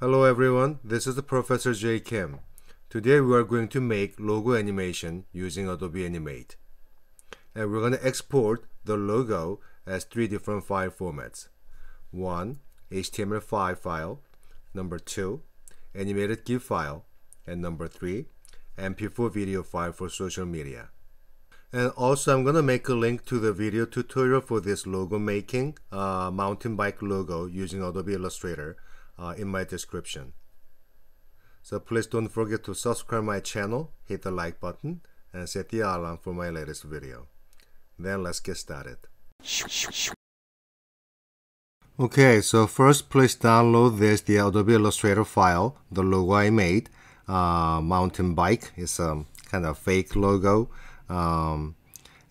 Hello everyone, this is the Professor J. Kim. Today we are going to make logo animation using Adobe Animate. And we're going to export the logo as three different file formats. One, HTML5 file. Number two, animated GIF file. And number three, MP4 video file for social media. And also I'm going to make a link to the video tutorial for this logo making, uh, mountain bike logo using Adobe Illustrator uh, in my description. So please don't forget to subscribe my channel, hit the like button, and set the alarm for my latest video. Then let's get started. Okay, so first please download this, the Adobe Illustrator file, the logo I made, uh, mountain bike. It's a kind of fake logo. Um,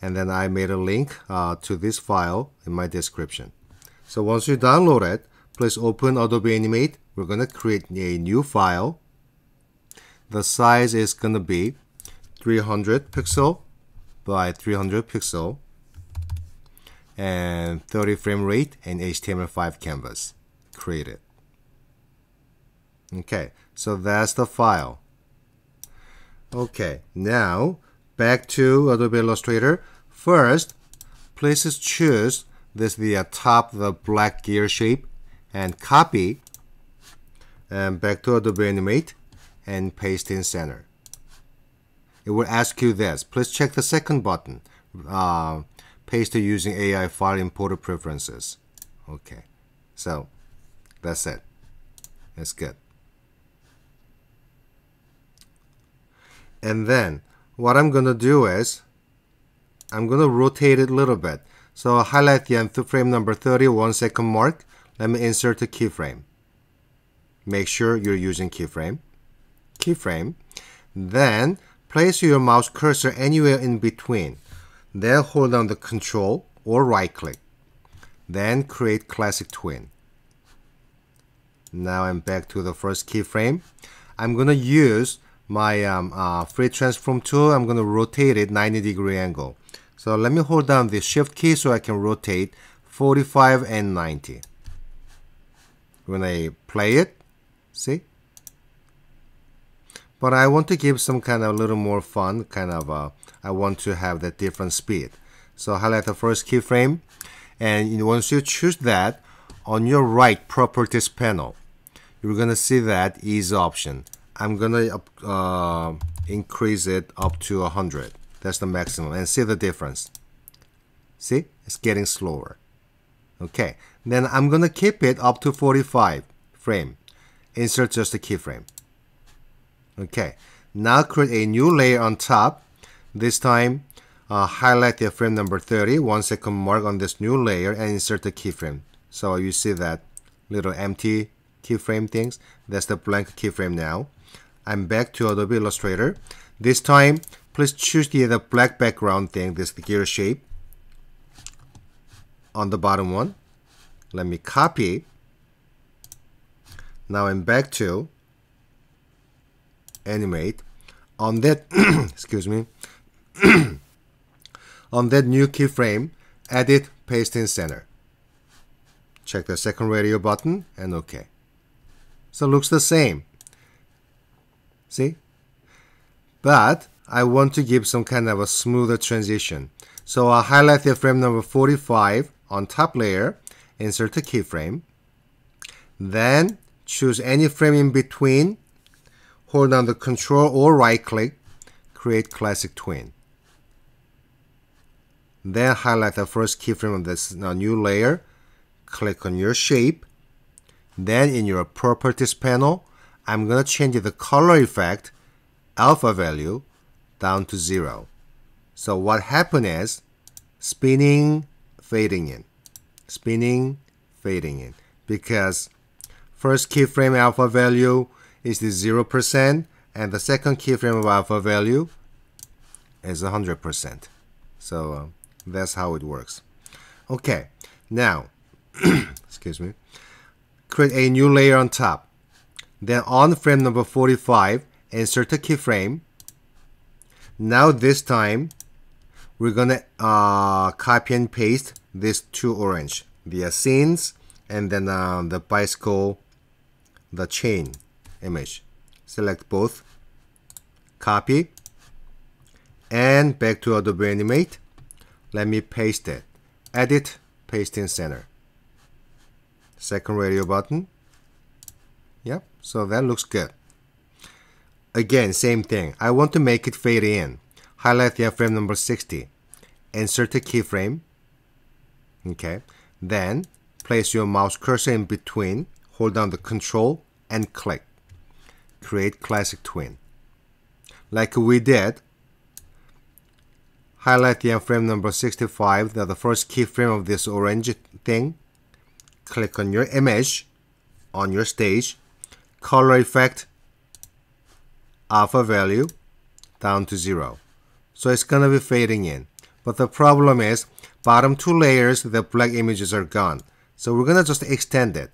and then I made a link uh, to this file in my description. So once you download it, please open Adobe Animate. We're going to create a new file. The size is going to be 300 pixel by 300 pixel and 30 frame rate and HTML5 canvas created. Okay, so that's the file. Okay, now back to Adobe Illustrator. First, please choose this the top the black gear shape and copy and back to Adobe Animate and paste in center. It will ask you this. Please check the second button. Uh, paste using AI file importer preferences. Okay, so that's it. That's good. And then what I'm gonna do is I'm gonna rotate it a little bit. So highlight the frame number 30, one second mark. Let me insert a keyframe. Make sure you're using keyframe. Keyframe. Then place your mouse cursor anywhere in between. Then hold down the control or right click. Then create classic tween. Now I'm back to the first keyframe. I'm gonna use my um, uh, free transform tool. I'm gonna rotate it 90 degree angle. So let me hold down the shift key so I can rotate 45 and 90. When I play it, see? But I want to give some kind of a little more fun, kind of, uh, I want to have that different speed. So highlight the first keyframe, and once you choose that, on your right properties panel, you're gonna see that ease option. I'm gonna uh, increase it up to 100. That's the maximum. And see the difference. See? It's getting slower. Okay. Then I'm to keep it up to 45 frame. Insert just a keyframe. Okay. Now create a new layer on top. This time, uh, highlight the frame number 30, one second mark on this new layer and insert the keyframe. So you see that little empty keyframe things. That's the blank keyframe now. I'm back to Adobe Illustrator. This time, please choose the, the black background thing, this gear shape on the bottom one. Let me copy. Now I'm back to animate. On that, excuse me, on that new keyframe, edit, paste in center. Check the second radio button and OK. So looks the same. See? But I want to give some kind of a smoother transition. So I'll highlight the frame number 45 on top layer, insert a keyframe. Then choose any frame in between, hold down the control or right click, create classic tween. Then highlight the first keyframe of this uh, new layer, click on your shape. Then in your properties panel, I'm going to change the color effect alpha value down to zero. So what happened is spinning, fading in, spinning, fading in because first keyframe alpha value is the 0% and the second keyframe of alpha value is 100%. So uh, that's how it works. Okay, now, excuse me, create a new layer on top. Then on frame number 45, insert a keyframe. Now this time, we're gonna uh, copy and paste these two orange, the scenes and then uh, the bicycle the chain image. Select both, copy, and back to Adobe Animate. Let me paste it. Edit, paste in center. Second radio button. Yep, so that looks good. Again, same thing. I want to make it fade in. Highlight the frame number 60. Insert a keyframe. Okay. Then place your mouse cursor in between. Hold down the control and click. Create classic tween. Like we did, highlight the frame number 65, the, the first keyframe of this orange thing. Click on your image on your stage. Color effect, alpha value down to zero. So it's gonna be fading in. But the problem is bottom two layers, the black images are gone. So we're gonna just extend it.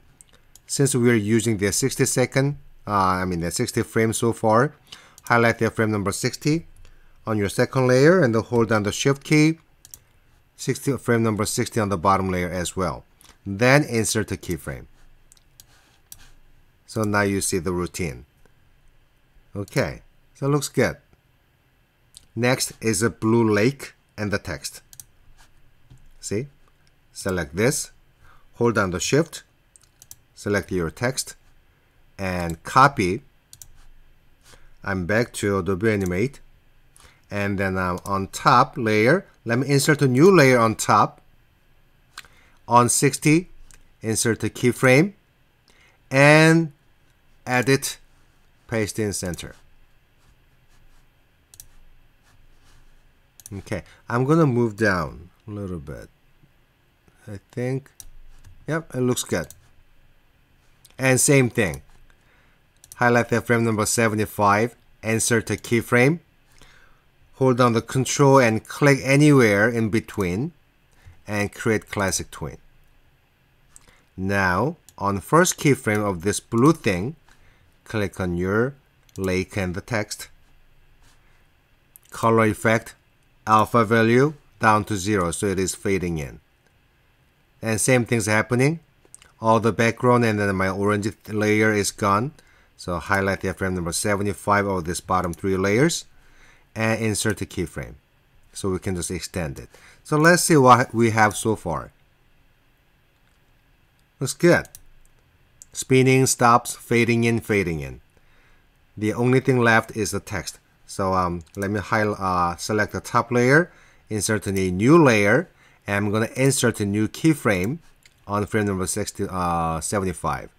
Since we're using the 60 second, uh, I mean the 60 frames so far, highlight the frame number 60 on your second layer and then hold down the shift key, 60 frame number 60 on the bottom layer as well. Then insert a keyframe. So now you see the routine. Okay, so it looks good. Next is a blue lake and the text. See? Select this, hold down the shift, select your text, and copy. I'm back to Adobe Animate. And then I'm on top layer. Let me insert a new layer on top. On 60, insert a keyframe. And edit, paste in center. Okay, I'm gonna move down a little bit. I think, yep, it looks good. And same thing. Highlight the frame number 75, insert a keyframe, hold down the control and click anywhere in between and create classic tween. Now, on first keyframe of this blue thing, click on your lake and the text. Color effect, alpha value down to zero, so it is fading in. And same thing's happening. All the background and then my orange layer is gone. So highlight the frame number 75 of this bottom three layers and insert a keyframe. So we can just extend it. So let's see what we have so far. Looks good. Spinning, stops, fading in, fading in. The only thing left is the text. So um, let me uh, select the top layer, insert a new layer, and I'm going to insert a new keyframe on frame number 60, uh, 75.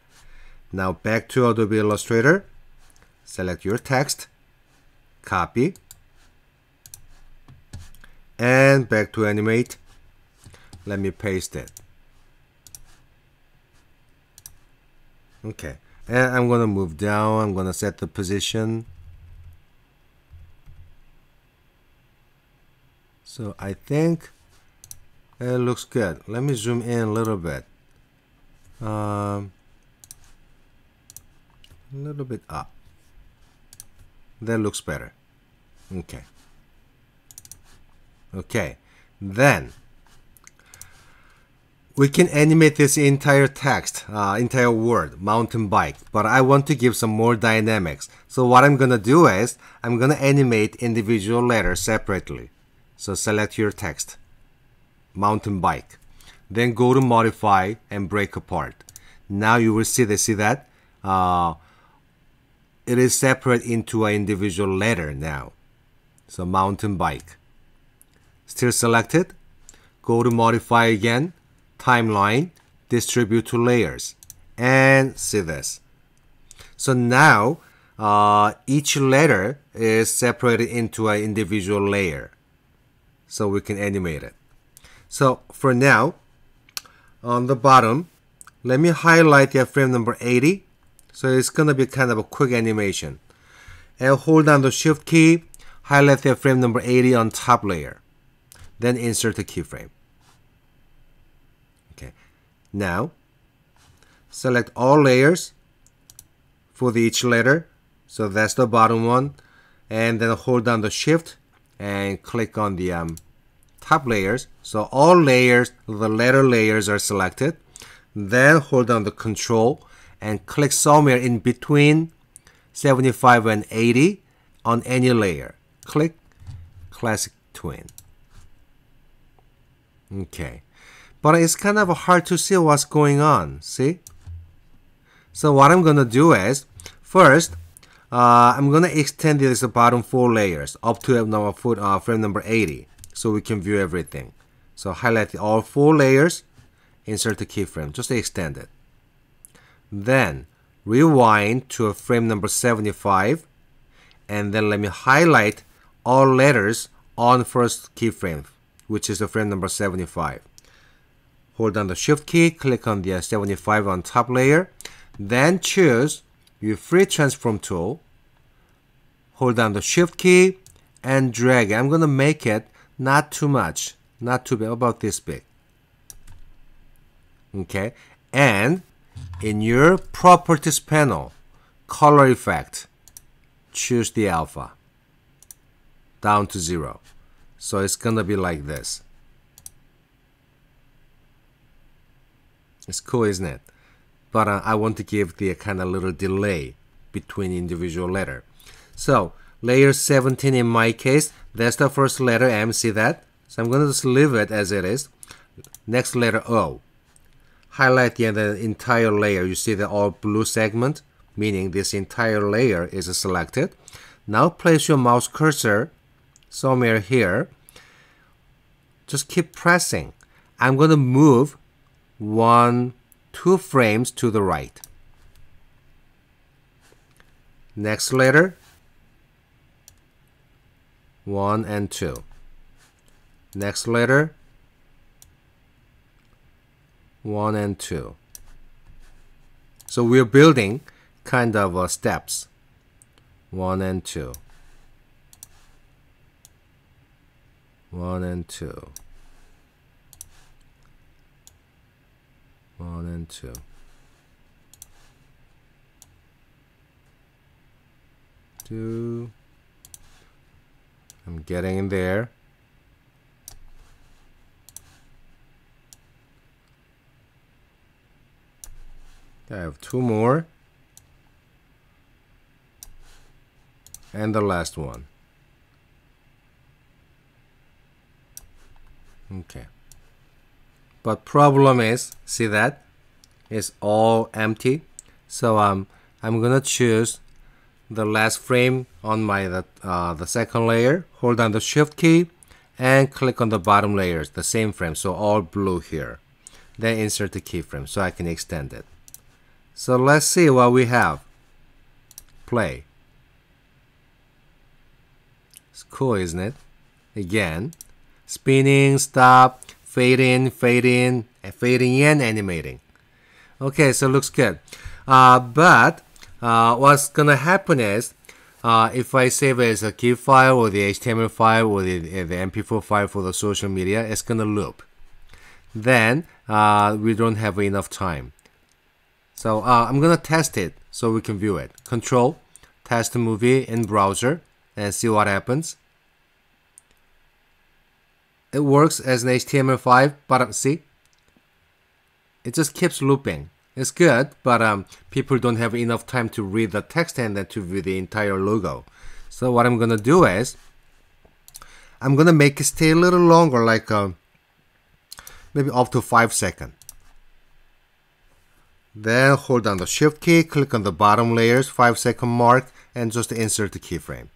Now back to Adobe Illustrator, select your text, copy, and back to animate. Let me paste it. Okay, and I'm gonna move down. I'm gonna set the position. So I think it looks good. Let me zoom in a little bit. Um, a little bit up. That looks better. Okay. Okay. Then we can animate this entire text, uh, entire word, mountain bike, but I want to give some more dynamics. So what I'm gonna do is, I'm gonna animate individual letters separately. So select your text, mountain bike. Then go to modify and break apart. Now you will see this, see that? Uh, it is separate into an individual letter now. So mountain bike. Still selected. Go to modify again timeline, distribute to layers, and see this. So now uh, each letter is separated into an individual layer. So we can animate it. So for now, on the bottom, let me highlight the frame number 80. So it's going to be kind of a quick animation. And hold down the shift key, highlight the frame number 80 on top layer. Then insert the keyframe. Okay. Now, select all layers for the each letter. So that's the bottom one. And then hold down the shift and click on the um, top layers. So all layers, the letter layers are selected. Then hold down the control and click somewhere in between 75 and 80 on any layer. Click Classic Tween. Okay. But it's kind of hard to see what's going on. See? So what I'm going to do is, first, uh, I'm to extend this bottom four layers up to number foot, uh, frame number 80 so we can view everything. So highlight all four layers, insert the keyframe, just extend it. Then rewind to frame number 75 and then let me highlight all letters on first keyframe which is the frame number 75 hold down the shift key click on the 75 on top layer then choose your free transform tool. Hold down the shift key and drag I'm gonna make it not too much not too big about this big. Okay? And in your properties panel color effect choose the alpha down to zero. So it's gonna be like this. It's cool isn't it but uh, I want to give the kind of little delay between individual letter. So layer 17 in my case that's the first letter M see that? So I'm gonna just leave it as it is. Next letter O. Highlight the, the entire layer. You see the all blue segment meaning this entire layer is selected. Now place your mouse cursor somewhere here. Just keep pressing. I'm going to move one two frames to the right next letter one and two next letter 1 and 2. So we're building kind of uh, steps 1 and 2. 1 and 2. 1 and 2. Two. I'm getting in there. I have two more. And the last one. Okay. But problem is, see that? It's all empty. So um, I'm gonna choose the last frame on my the, uh, the second layer. Hold down the shift key and click on the bottom layers, the same frame. So all blue here. Then insert the keyframe so I can extend it. So let's see what we have. Play. It's cool, isn't it? Again, spinning, stop, fade in, fade in, fading in, animating. Okay, so looks good. Uh, but uh, what's gonna happen is uh, if I save it as a GIF file or the HTML file or the, the MP4 file for the social media, it's gonna loop. Then uh, we don't have enough time. So uh, I'm gonna test it so we can view it. Control, test movie in browser and see what happens. It works as an HTML5, but um, see, it just keeps looping. It's good, but um, people don't have enough time to read the text and then to view the entire logo. So what I'm gonna do is, I'm gonna make it stay a little longer, like um, maybe up to five seconds. Then hold down the shift key, click on the bottom layers 5 second mark and just insert the keyframe.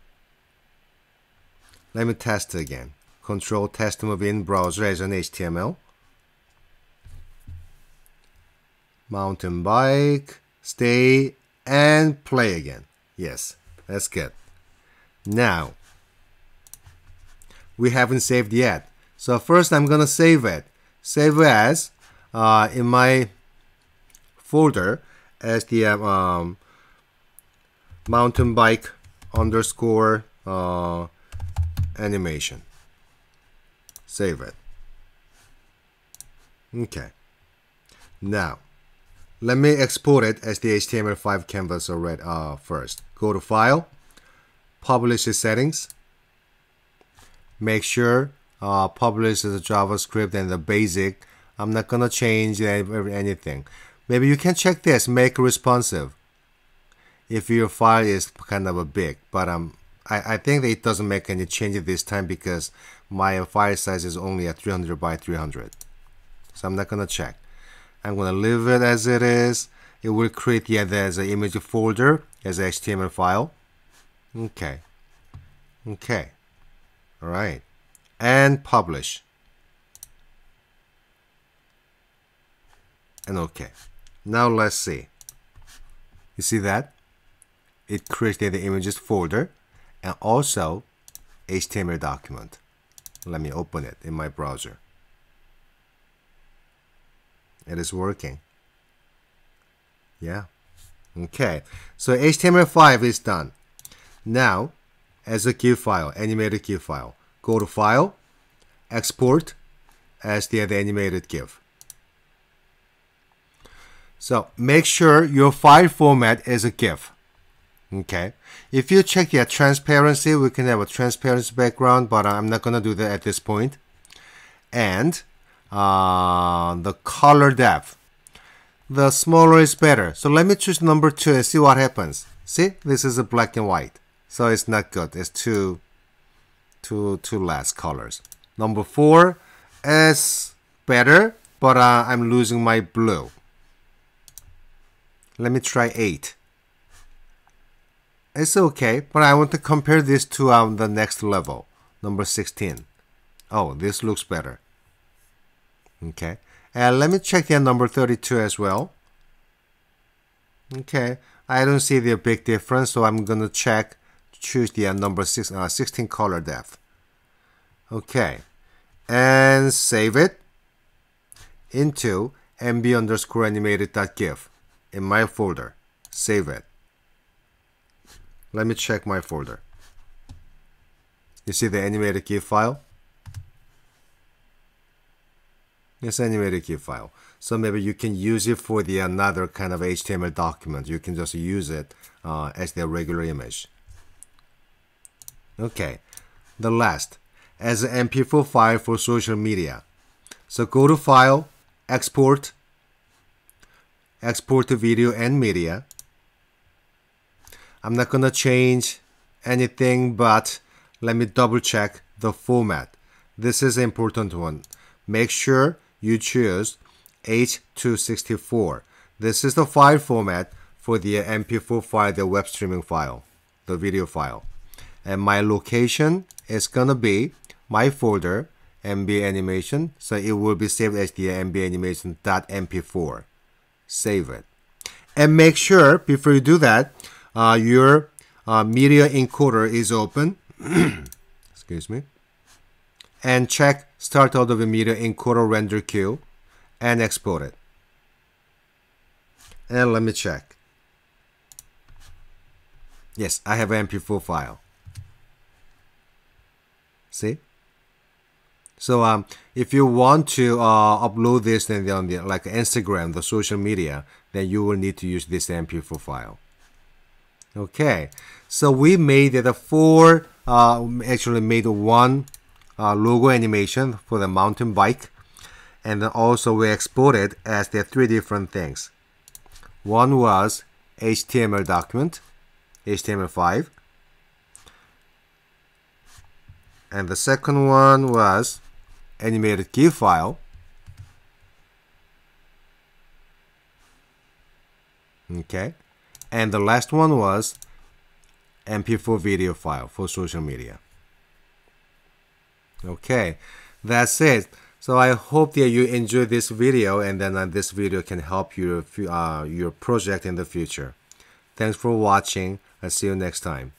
Let me test it again. Control test move in browser as an HTML. Mountain bike, stay and play again. Yes, that's good. Now, we haven't saved yet. So first I'm gonna save it. Save as uh, in my folder as the um, mountain bike underscore uh, animation. Save it. Okay. Now, let me export it as the HTML5 canvas already uh, first. Go to File, Publish Settings. Make sure uh, publish the JavaScript and the basic. I'm not gonna change anything maybe you can check this make responsive if your file is kind of a big but um I, I think it doesn't make any changes this time because my file size is only at 300 by 300 so I'm not gonna check. I'm gonna leave it as it is. It will create the other as an image folder as HTML file. Okay. Okay. All right and publish. And okay. Now let's see. You see that? It created the images folder and also HTML document let me open it in my browser. It is working. Yeah. Okay. So HTML5 is done. Now as a GIF file animated GIF file go to file export as the animated GIF so make sure your file format is a GIF okay. If you check the transparency we can have a transparency background but I'm not gonna do that at this point. point and uh, the color depth. The smaller is better. So let me choose number two and see what happens. See? This is a black and white. So it's not good. It's too too too less colors. Number four is better but uh, I'm losing my blue. Let me try eight it's okay, but I want to compare this to um, the next level, number 16. Oh, this looks better. Okay, and let me check the number 32 as well. Okay, I don't see the big difference, so I'm gonna check, choose the uh, number six, uh, 16 color depth. Okay, and save it into mb underscore animated.gif in my folder. Save it. Let me check my folder. You see the animated GIF file? It's animated GIF file. So maybe you can use it for the another kind of HTML document. You can just use it uh, as the regular image. Okay, the last, as an MP4 file for social media. So go to File, Export, Export to Video and Media. I'm not gonna change anything but let me double check the format. This is an important one. Make sure you choose H264 this is the file format for the mp4 file the web streaming file the video file. And my location is gonna be my folder mb animation. So it will be saved as the mb animation.mp4 save it. And make sure before you do that uh, your uh, media encoder is open. Excuse me. And check start out of the media encoder render queue and export it. And let me check. Yes, I have an MP4 file. See? So um, if you want to uh, upload this then on the like Instagram, the social media, then you will need to use this MP4 file. Okay, so we made the four, uh, actually made one uh, logo animation for the mountain bike. And also we exported as the three different things. One was HTML document, HTML5. And the second one was animated GIF file. Okay and the last one was mp4 video file for social media. Okay that's it. So i hope that you enjoy this video and then uh, this video can help your uh, your project in the future. Thanks for watching. I'll see you next time